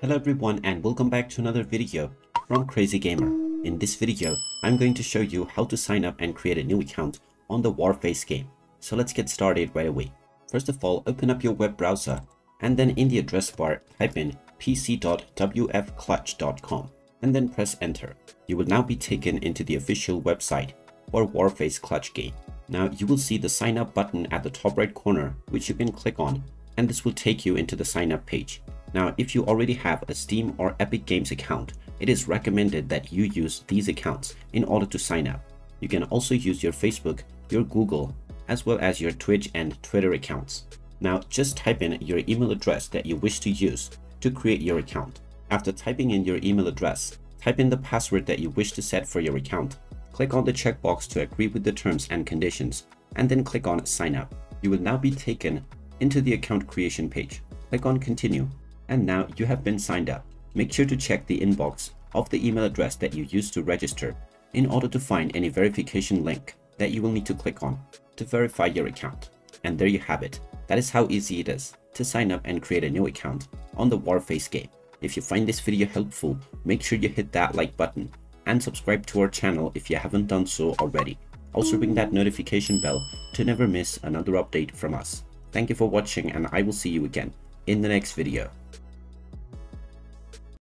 Hello everyone and welcome back to another video from Krazy Gamer. In this video, I'm going to show you how to sign up and create a new account on the Warface game. So let's get started right away. First of all, open up your web browser and then in the address bar type in pc.wfclutch.com and then press enter. You will now be taken into the official website for Warface Clutch game. Now you will see the sign up button at the top right corner which you can click on and this will take you into the sign up page. Now if you already have a Steam or Epic Games account, it is recommended that you use these accounts in order to sign up. You can also use your Facebook, your Google, as well as your Twitch and Twitter accounts. Now just type in your email address that you wish to use to create your account. After typing in your email address, type in the password that you wish to set for your account. Click on the checkbox to agree with the terms and conditions, and then click on sign up. You will now be taken into the account creation page. Click on continue, and now you have been signed up. Make sure to check the inbox of the email address that you used to register in order to find any verification link that you will need to click on to verify your account. And there you have it. That is how easy it is to sign up and create a new account on the Warface game. If you find this video helpful, make sure you hit that like button and subscribe to our channel if you haven't done so already. Also ring that notification bell to never miss another update from us. Thank you for watching and I will see you again in the next video.